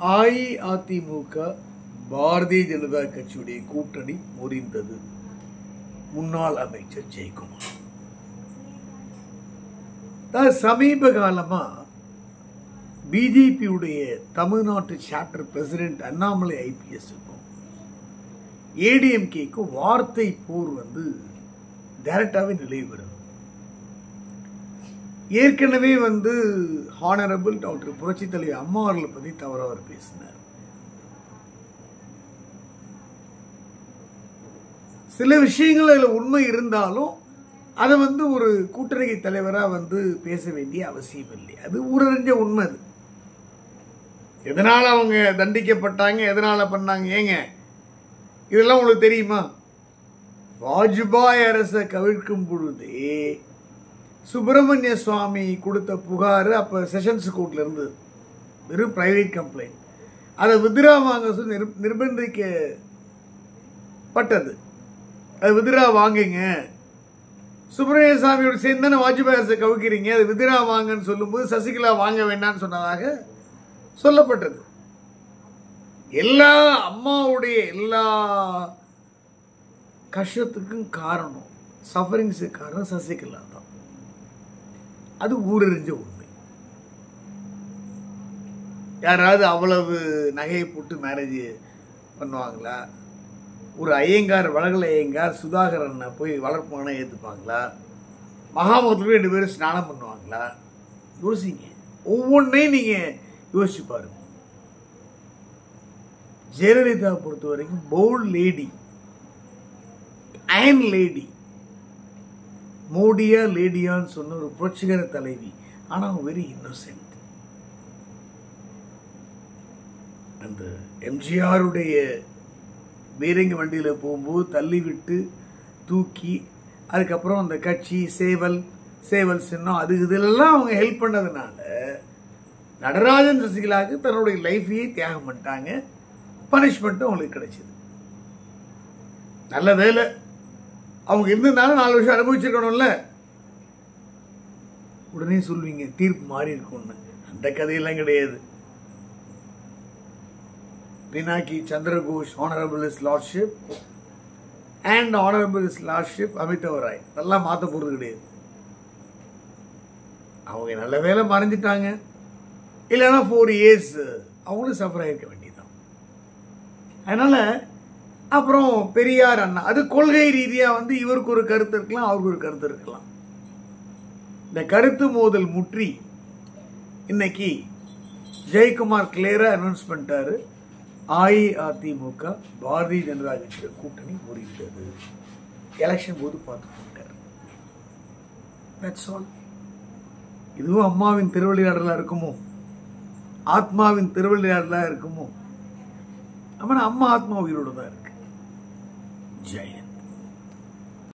அஇஅதிமுக பாரதிய ஜனதா கட்சியுடைய கூட்டணி முறிந்தது. முன்னாள் அமைச்சர் ஜெயக்குமார். சமீப காலமா பிஜேபியுடைய தமிழ்நாட்டு சாப்டர் பிரசிடென்ட் அண்ணாமலை ஐபிஎஸ்க்கும் ஏடிஎம்கேக்கும் வார்த்தை போர் வந்து டைரக்டாவே நிலவி வருது. ஏற்கனவே வந்து ஹானரபிள் டாக்டர் புரட்சி தலைவர் அம்மா அவர்களை பத்தி தவறாக அவர் பேசினார். சில விஷயங்கள் அதில் உண்மை இருந்தாலும் அதை வந்து ஒரு கூட்டணி தலைவராக வந்து பேச வேண்டிய அவசியம் இல்லை. அது ஊரறிஞ்ச உண்மை அது. எதனால் அவங்க தண்டிக்கப்பட்டாங்க எதனால் பண்ணாங்க ஏங்க? இதெல்லாம் உங்களுக்கு தெரியுமா? வாஜ்பாய் அரசை கவிழ்க்கும் பொழுதே சுப்பிரமணிய சுவாமி கொடுத்த புகார் அப்போ செஷன்ஸ் கோர்ட்டில் இருந்தது. வெறும் பிரைவேட் கம்ப்ளைண்ட் அதை வித்ரா வாங்க சொல்லி நிர்- நிர்பந்திக்கப்பட்டது. அது வித்ரா வாங்குங்க. சுப்பிரமணிய சாமியோட சேர்ந்து தானே வாஜ்பாய் அரசை கவுக்கிறீங்க. அது வித்ரா வாங்கன்னு சொல்லும்போது சசிகலா வாங்க வேண்டாம்னு சொன்னதாக சொல்லப்பட்டது. எல்லா அம்மாவுடைய எல்லா கஷ்டத்துக்கும் காரணம் சஃபரிங்ஸுக்கு காரணம் சசிகலா தான். அது ஊரறிஞ்ச உண்மை. யாராவது அவ்வளவு நகையை போட்டு மேரேஜ் பண்ணுவாங்களா? ஒரு ஐயங்கார் வளகல ஐயங்கார் சுதாகரனை போய் வளர்ப்பான ஏற்றுப்பாங்களா மகாமகத்தில் ரெண்டு பேரும் ஸ்நானம் பண்ணுவாங்களா? யோசிங்க. ஒவ்வொன்றையும் நீங்கள் யோசிச்சு பாருங்க. ஜெயலலிதா பொறுத்த வரைக்கும் போல்ட் லேடி அயன் லேடி மோடியா லேடியான்னு சொன்ன ஒரு புரட்சிகர தலைவி. ஆனா அவங்க வெரி இன்னோசென்ட் அந்த எம்ஜிஆருடைய பீரங்கி வண்டியில் போகும்போது தள்ளி விட்டு தூக்கி அதுக்கப்புறம் அந்த கட்சி சேவல் சேவல் சின்னம் அது இதெல்லாம் அவங்க ஹெல்ப் பண்ணதுனால நடராஜன் சசிகலாவுக்கு தன்னுடைய லைஃபையே தியாகம் பண்ணிட்டாங்க. பனிஷ்மெண்ட்டும் அவங்களுக்கு கிடைச்சிது. நல்ல வேலை அவங்க இருந்திருந்தாலும் நாலு வருஷம் அனுபவிச்சிருக்கணும்ல. உடனே சொல்லுவீங்க தீர்ப்பு மாறி இருக்கும்னு. அந்த கதையெல்லாம் கிடையாது. Pinaki Chandra Ghosh honourable his lordship and honourable his lordship Amitava Roy இதெல்லாம் மாற்ற போறது கிடையாது. அவங்க நல்ல வேலை மறைஞ்சிட்டாங்க. இல்லைன்னா ஃபோர் இயர்ஸ் அவங்களும் சஃபர் ஆகிருக்க வேண்டியதுதான். அதனால அப்புறம் பெரியார் அண்ணா. அது கொள்கை ரீதியாக வந்து இவருக்கு ஒரு கருத்து இருக்கலாம் அவருக்கு ஒரு கருத்து இருக்கலாம். இந்த கருத்து மோதல் முற்றி இன்னைக்கு ஜெயக்குமார் கிளியரா அனௌன்ஸ் பண்ணிட்டாரு. அஇஅதிமுக பாரதிய ஜனதா கட்சியோட கூட்டணி முடிந்தது. எலெக்ஷன் போது பார்த்து போட்டார். தட்ஸ் ஆல் இதுவும் அம்மாவின் திருவள்ளையாடலாக இருக்குமோ? ஆத்மாவின் திருவள்ளையாடலாக இருக்குமோ? ஆமா அம்மா ஆத்மா உயிரோடு தான் இருக்கு. Jaden.